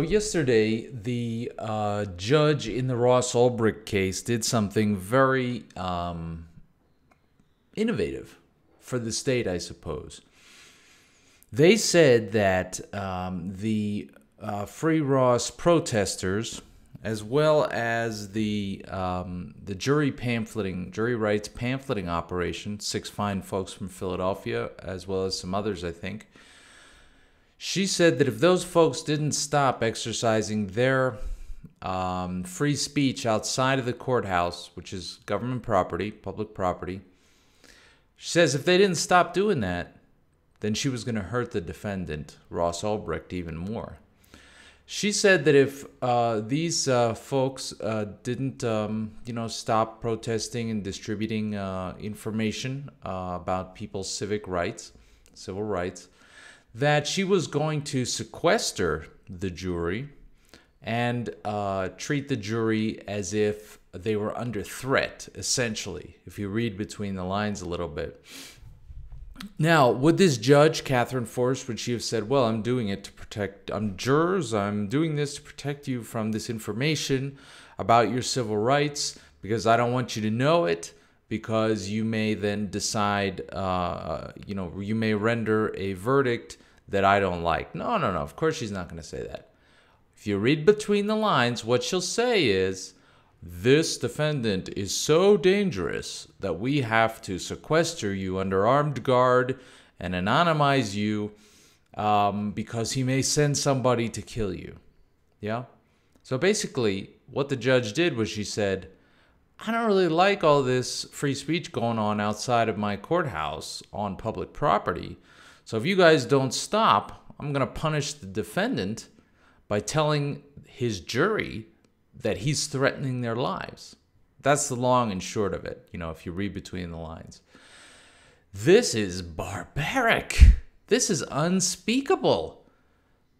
Yesterday, the uh, judge in the Ross Ulbricht case did something very um, innovative for the state, I suppose. They said that um, the uh, Free Ross protesters, as well as the um, the jury pamphleting, jury rights pamphleting operation, six fine folks from Philadelphia, as well as some others, I think, she said that if those folks didn't stop exercising their um, free speech outside of the courthouse, which is government property, public property, she says if they didn't stop doing that, then she was going to hurt the defendant, Ross Ulbricht, even more. She said that if uh, these uh, folks uh, didn't, um, you know, stop protesting and distributing uh, information uh, about people's civic rights, civil rights, that she was going to sequester the jury and uh, treat the jury as if they were under threat, essentially, if you read between the lines a little bit. Now, would this judge, Katherine Forrest, would she have said, Well, I'm doing it to protect I'm jurors, I'm doing this to protect you from this information about your civil rights because I don't want you to know it? Because you may then decide, uh, you know, you may render a verdict that I don't like. No, no, no. Of course, she's not going to say that. If you read between the lines, what she'll say is, this defendant is so dangerous that we have to sequester you under armed guard and anonymize you um, because he may send somebody to kill you. Yeah? So basically, what the judge did was she said, I don't really like all this free speech going on outside of my courthouse on public property. So if you guys don't stop, I'm going to punish the defendant by telling his jury that he's threatening their lives. That's the long and short of it, you know, if you read between the lines. This is barbaric. This is unspeakable.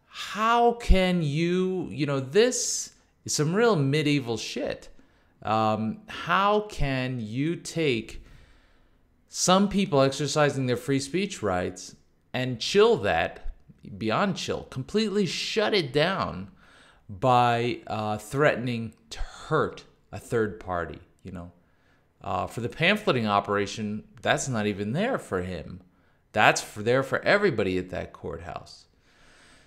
How can you, you know, this is some real medieval shit. Um, how can you take some people exercising their free speech rights and chill that beyond chill, completely shut it down by uh, threatening to hurt a third party? You know, uh, for the pamphleting operation, that's not even there for him. That's for there for everybody at that courthouse.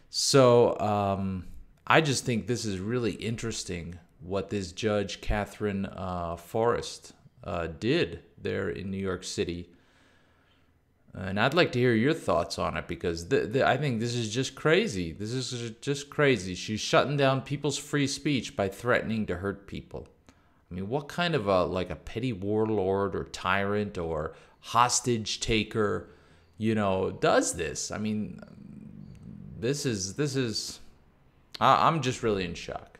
So um, I just think this is really interesting what this judge Katherine uh, Forrest uh, did there in New York City. And I'd like to hear your thoughts on it because th- th- I think this is just crazy. This is just crazy. She's shutting down people's free speech by threatening to hurt people. I mean, what kind of a like a petty warlord or tyrant or hostage taker, you know, does this? I mean, this is this is. I- I'm just really in shock.